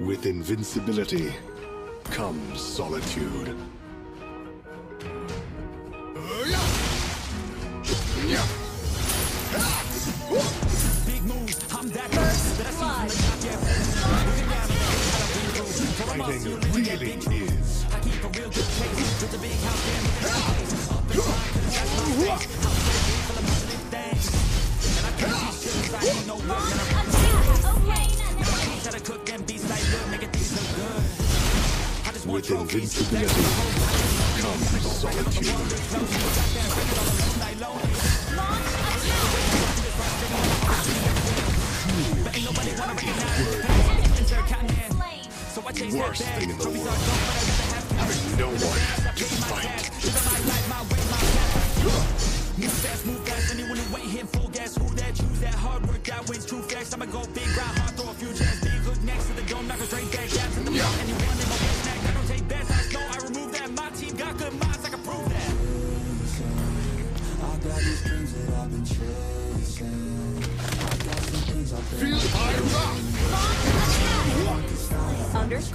With invincibility comes solitude. Big moves, I'm that first that I see from the top, yeah. Fighting really is. I keep a real good with the big house Up and that's my face. I'm ready for the positive things. And I can't kids, I ain't no With invincibility comes solitude. that Worst thing in the world. Having no one to fight.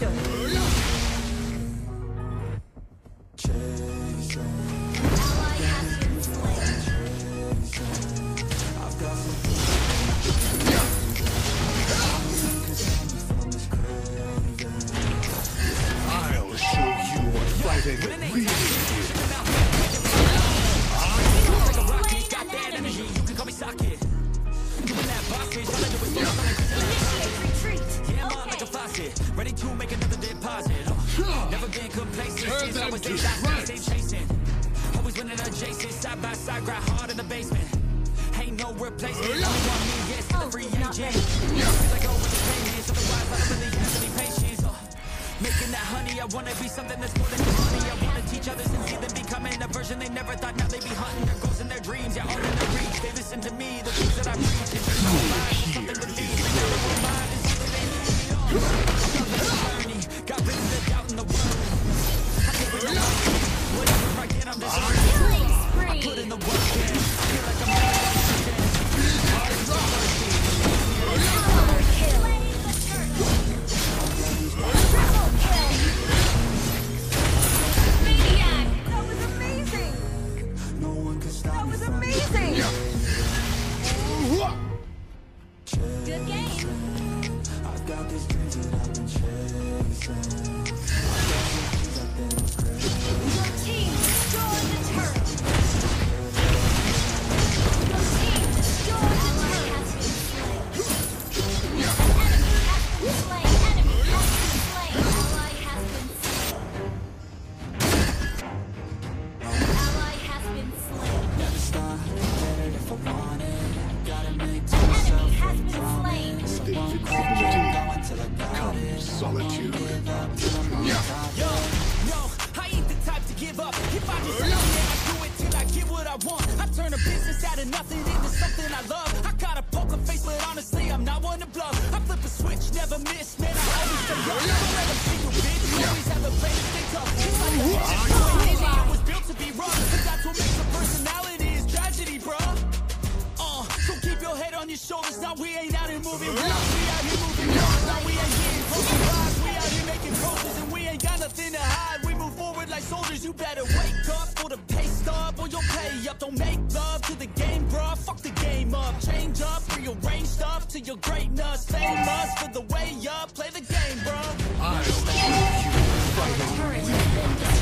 I'll show you what fighting really is. A a ready to make another Turn since I them was to shreds. stay chasing, always winning adjacent, side by side, grind hard in the basement. Ain't no replacement. Only one oh, me, yes, the free agent. Feel like I with the payments, otherwise I don't really have any patience. Oh, making that honey, I wanna be something that's more than just money. I wanna teach others and see them becoming a version they never thought. Now they be hunting their goals and their dreams, yeah, all in their reach. They listen to me, the things that I preach. Solitude. Yo, yo, I ain't the type to give up. If I do something, I do it till I get what I want. I turn a business out of nothing into something I love. I got a poker face, but honestly, I'm not one to bluff. I flip a switch, never miss, man. I always stay up. Don't let 'em see you, bitch. You always have a plan to stay tough. It's like a maybe it was built to be rough. But that's what makes a personality is tragedy, bruh. Uh, so keep your head on your shoulders. Now we ain't out here moving. We out here moving blocks. We ain't getting broken vibes. We out here making posters and we ain't got nothing to hide. We move forward like soldiers. You better wake up for the pay stub or you'll pay up. Don't make love to the game, bruh. Fuck the game up. Change up, rearrange stuff to your greatness. Famous for the way up. Play the game, bruh. I'll show you fighting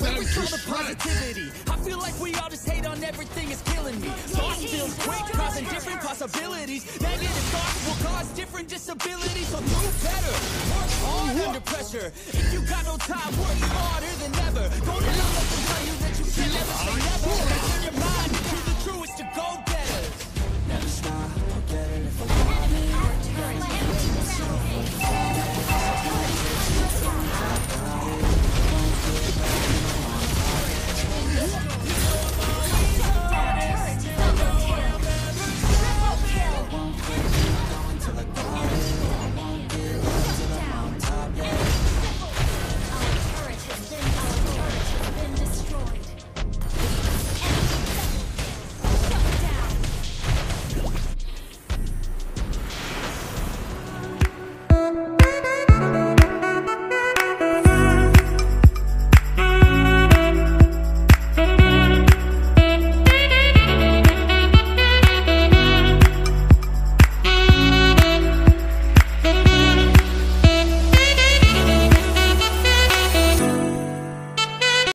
when we to call the positivity. I feel like we all just hate on everything. It's killing me. Thoughts feel quick, causing different possibilities. Negative thoughts will cause different disabilities, so do better. Work hard under pressure. If you got no time, work harder than ever. Don't let them tell you that you can never say never. Turn your mind to the truest to go getters. Never stop, it if I